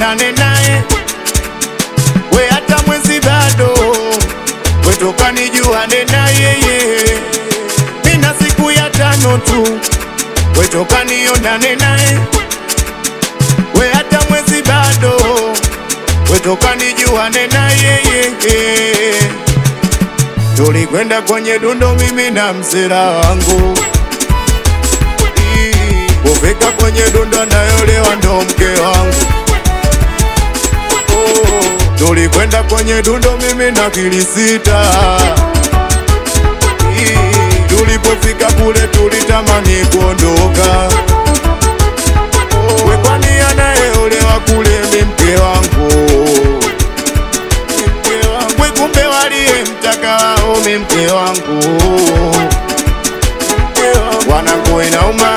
usinane naye. We hata mwezi bado wetokanijua naye mina siku ya tano tu wetokanionane naye. We hata mwezi bado wetokanijua naye tulikwenda kwenye dundo mimi na msera wangu. Tulikwenda kwenye dundo mimi na kilisita. Tulipofika kule tulitamani kuondoka, we kwani anayeolewa kule ni mke wangu, we kumbe waliyemtaka wao ni mke wangu. Wanangu inauma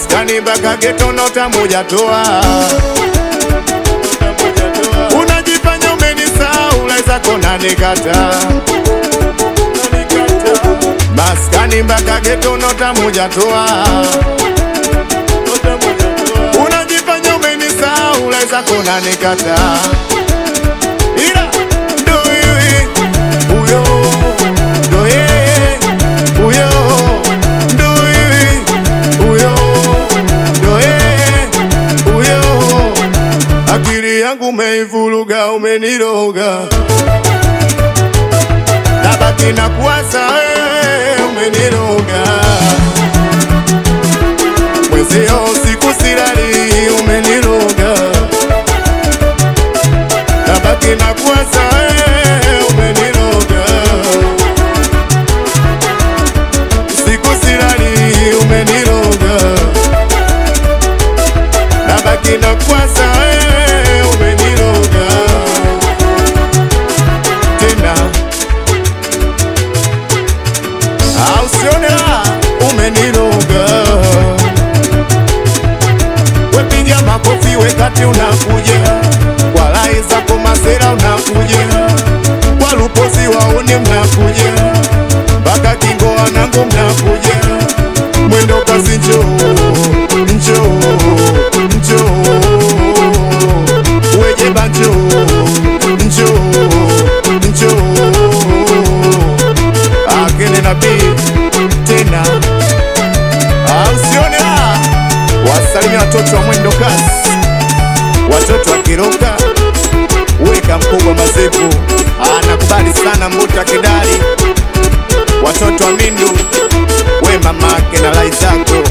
maskani mpaka geto nota moja toa. Unajifanya umenisahau kona nanikata maskani mpaka geto nota moja toa. Unajifanya umenisahau kona nanikata yangu umeivuruga umeniroga. Nabaki na kuwaza wewe umeniroga. Mwezio siku silali umeniroga. Nabaki na kuwaza wewe na kuwaza makofi wekati unakuja. Kwa rai zako masera unakuja. Kwa lupozi waone mnakuja. Mpaka kingo wanangu mnakuja. Mwendo kasi njoo njoo njoo. Wejeba njoo njoo. Njoo akene nabii tena. Ausione wasalimia watoto wa mwendo kasi watoto wa kiroka weka mkubwa mazebu anakubali sana mbuta kidali. Watoto wa mindu we mamake na lai zako